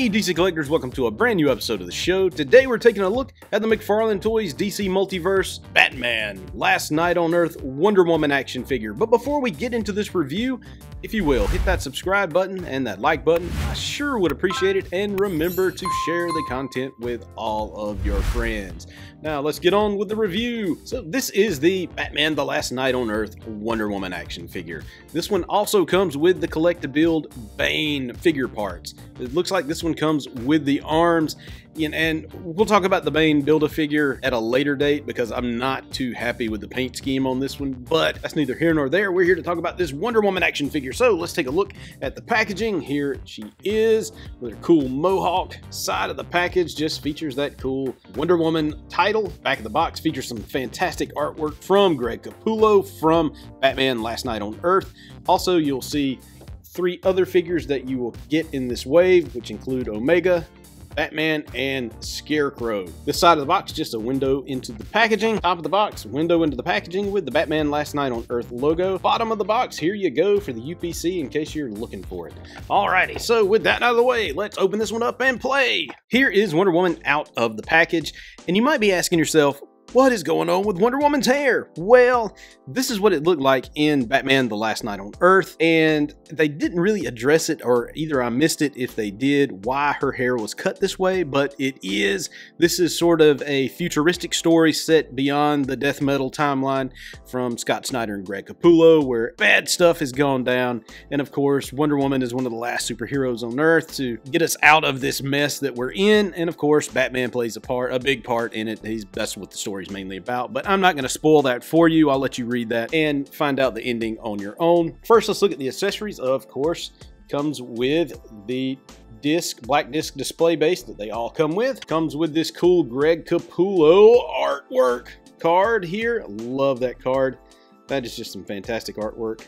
Hey DC Collectors, welcome to a brand new episode of the show. Today we're taking a look at the McFarlane Toys DC Multiverse Batman Last Knight on Earth Wonder Woman action figure. But before we get into this review, if you will, hit that subscribe button and that like button. I sure would appreciate it. And remember to share the content with all of your friends. Now let's get on with the review. So this is the Batman The Last Knight on Earth Wonder Woman action figure. This one also comes with the collect-to-build Bane figure parts. It looks like this one comes with the arms and we'll talk about the Bane Build-A-Figure at a later date because I'm not too happy with the paint scheme on this one, but that's neither here nor there. We're here to talk about this Wonder Woman action figure. So let's take a look at the packaging. Here she is with her cool mohawk. Side of the package just features that cool Wonder Woman title. Back of the box features some fantastic artwork from Greg Capullo from Batman Last Knight on Earth. Also, you'll see three other figures that you will get in this wave, which include Omega, Batman, and Scarecrow. This side of the box, just a window into the packaging. Top of the box, window into the packaging with the Batman Last Knight on Earth logo. Bottom of the box, here you go for the UPC in case you're looking for it. Alrighty, so with that out of the way, let's open this one up and play. Here is Wonder Woman out of the package, and you might be asking yourself, what is going on with Wonder Woman's hair? Well, this is what it looked like in Batman The Last Knight on Earth, and they didn't really address it, or either I missed it if they did, why her hair was cut this way, but it is. This is sort of a futuristic story set beyond the death metal timeline from Scott Snyder and Greg Capullo, where bad stuff has gone down, and of course, Wonder Woman is one of the last superheroes on Earth to get us out of this mess that we're in, and of course, Batman plays a part, a big part in it. He's That's what the story mainly about, but I'm not going to spoil that for you. I'll let you read that and find out the ending on your own. First, let's look at the accessories. Of course, comes with the disc, black disc display base that they all come with. Comes with this cool Greg Capullo artwork card here. Love that card. That is just some fantastic artwork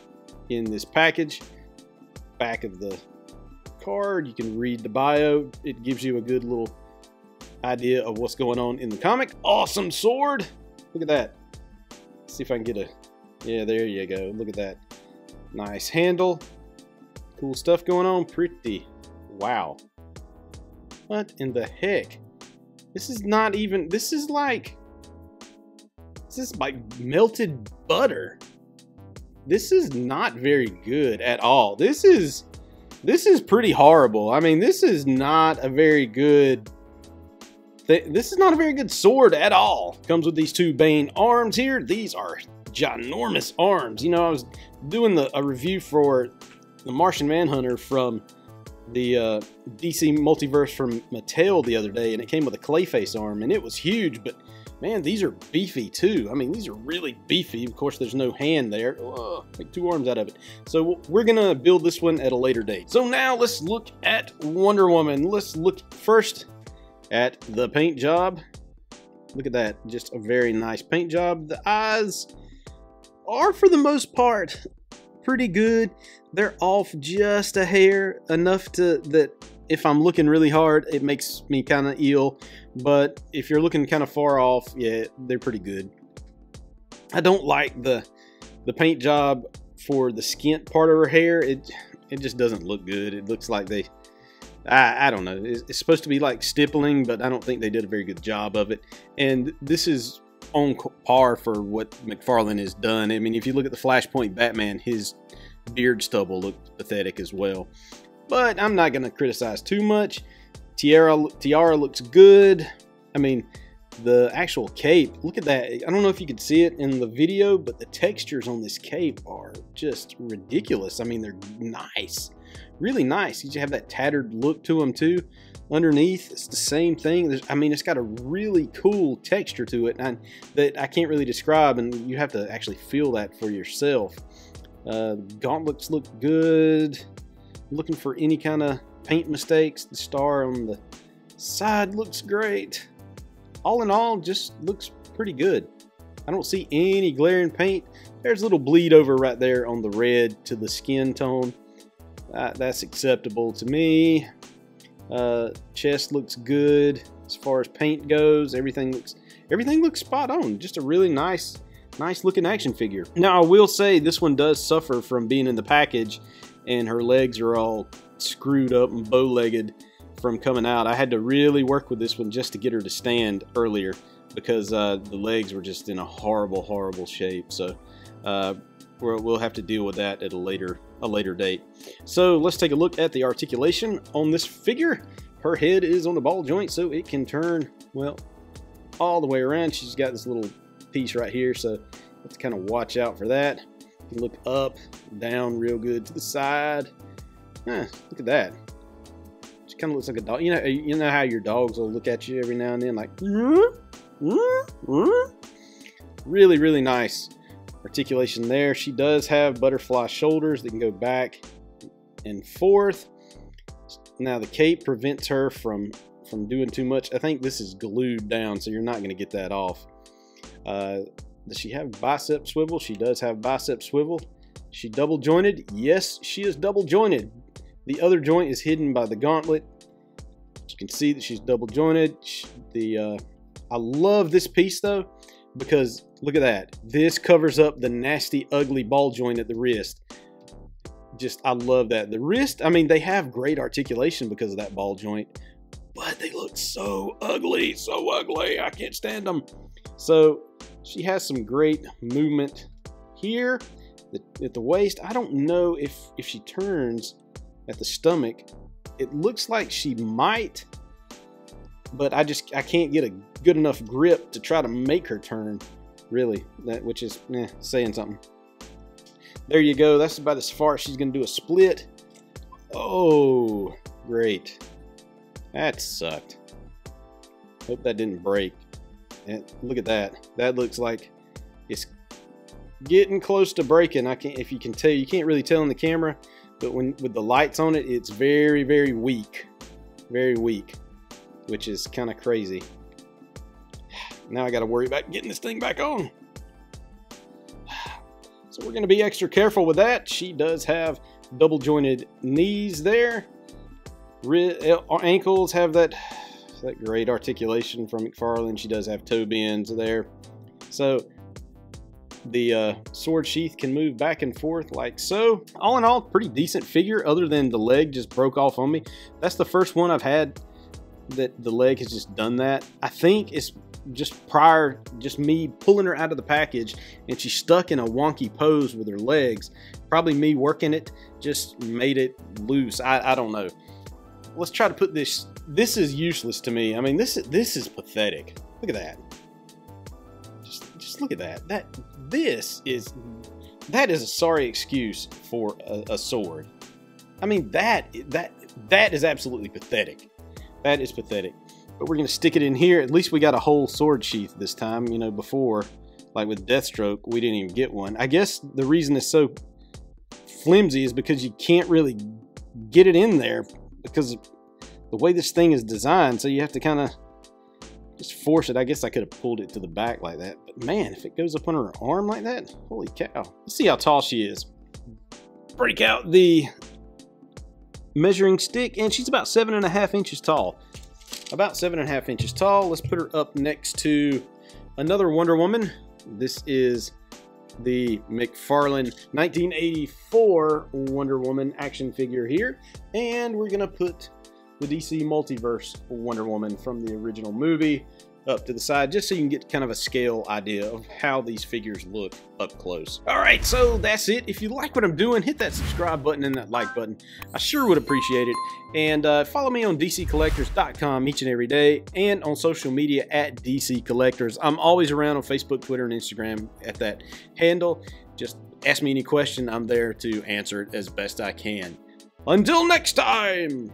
in this package. Back of the card, you can read the bio. It gives you a good little idea of what's going on in the comic. Awesome sword. Look at that. Let's see if I can get a... Yeah, there you go. Look at that. Nice handle. Cool stuff going on. Pretty. Wow. What in the heck? This is not even... This is like... This is like melted butter. This is not very good at all. This is... This is pretty horrible. I mean, this is not a very good this is not a very good sword at all. Comes with these two Bane arms here. These are ginormous arms. You know, I was doing the, a review for the Martian Manhunter from the uh, DC Multiverse from Mattel the other day, and it came with a Clayface arm, and it was huge, but man, these are beefy too. I mean, these are really beefy. Of course, there's no hand there. Ugh, two arms out of it. So we're gonna build this one at a later date. So now let's look at Wonder Woman. Let's look first at the paint job. Look at that, just a very nice paint job. The eyes are, for the most part, pretty good. They're off just a hair, enough to that if I'm looking really hard, it makes me kind of ill. But if you're looking kind of far off, yeah, they're pretty good. I don't like the the paint job for the skint part of her hair. It it just doesn't look good. It looks like they I, I don't know. It's, it's, supposed to be like stippling, but I don't think they did a very good job of it. And this is on par for what McFarlane has done. I mean, if you look at the Flashpoint Batman, his beard stubble looked pathetic as well. But I'm not going to criticize too much. Tiara, Tiara looks good. I mean, the actual cape, look at that. I don't know if you can see it in the video, but the textures on this cape are just ridiculous. I mean, they're nice really nice. You have that tattered look to them too. Underneath, it's the same thing. There's, I mean, it's got a really cool texture to it and that I can't really describe, and you have to actually feel that for yourself. Uh, gauntlets look good. Looking for any kind of paint mistakes. The star on the side looks great. All in all, just looks pretty good. I don't see any glaring paint. There's a little bleed over right there on the red to the skin tone. Uh, that's acceptable to me. Uh, chest looks good as far as paint goes. Everything looks everything looks spot on. Just a really nice, nice looking action figure. Now I will say this one does suffer from being in the package, and her legs are all screwed up and bow-legged. from coming out. I had to really work with this one just to get her to stand earlier because uh, the legs were just in a horrible, horrible shape. So uh, we'll have to deal with that at a later a later date. So let's take a look at the articulation on this figure. Her head is on the ball joint, so it can turn, well, all the way around. She's got this little piece right here, so let's kind of watch out for that. You look up, down real good to the side. Look at that. She kind of looks like a dog. You know, uh, you know how your dogs will look at you every now and then, like, really, really nice articulation there. She does have butterfly shoulders that can go back and forth. Now the cape prevents her from from doing too much. I think this is glued down, so you're not going to get that off. Uh, does she have bicep swivel? She does have bicep swivel. She double jointed? Yes, she is double jointed. The other joint is hidden by the gauntlet. You can see that she's double jointed. The uh, I love this piece though because look at that. This covers up the nasty, ugly ball joint at the wrist. Just, I love that. The wrist, I mean, they have great articulation because of that ball joint, but they look so ugly, so ugly. I can't stand them. So she has some great movement here at the waist. I don't know if, if she turns at the stomach. It looks like she might, but I just, I can't get a good enough grip to try to make her turn, really, that which is eh, saying something. There you go. That's about as far as she's going to do a split. Oh, great. That sucked. Hope that didn't break. And look at that. That looks like it's getting close to breaking. I can't, if you can tell, you can't really tell in the camera, but when with the lights on it, it's very, very weak. Very weak, which is kind of crazy. Now I got to worry about getting this thing back on. So we're going to be extra careful with that. She does have double jointed knees there. Uh, ankles have that, that great articulation from McFarlane. She does have toe bends there. So the uh, sword sheath can move back and forth like so. All in all, pretty decent figure other than the leg just broke off on me. That's the first one I've had that the leg has just done that. I think it's just prior, just me pulling her out of the package and she's stuck in a wonky pose with her legs. Probably me working it just made it loose. I, I don't know. Let's try to put this. This is useless to me. I mean, this is this is pathetic. Look at that. Just just look at that. That this is that is a sorry excuse for a, a sword. I mean that that that is absolutely pathetic. That is pathetic. But we're going to stick it in here. At least we got a whole sword sheath this time. You know, before, like with Deathstroke, we didn't even get one. I guess the reason it's so flimsy is because you can't really get it in there because the way this thing is designed. So you have to kind of just force it. I guess I could have pulled it to the back like that. But man, if it goes up on her arm like that, holy cow. Let's see how tall she is. Break out the measuring stick, and she's about seven and a half inches tall about seven and a half inches tall. Let's put her up next to another Wonder Woman. This is the McFarlane 1984 Wonder Woman action figure here. And we're going to put the DC Multiverse Wonder Woman from the original movie up to the side just so you can get kind of a scale idea of how these figures look up close. All right, so that's it. If you like what I'm doing, hit that subscribe button and that like button. I sure would appreciate it. And uh, follow me on DCCollectors.com each and every day and on social media at DC Collectors. I'm always around on Facebook, Twitter, and Instagram at that handle. Just ask me any question. I'm there to answer it as best I can. Until next time!